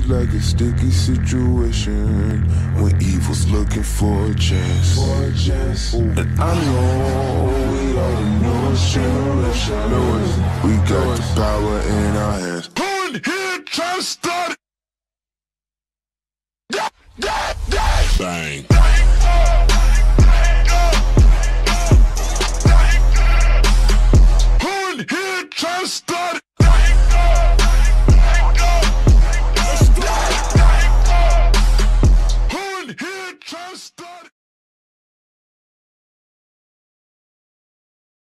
is like a sticky situation when evil's looking for a chance. For a chance. And I know we are the newest generation. Lewis. We got Lewis. the power in our hands. Who in here trying to? That. Bang. Who in here trying to?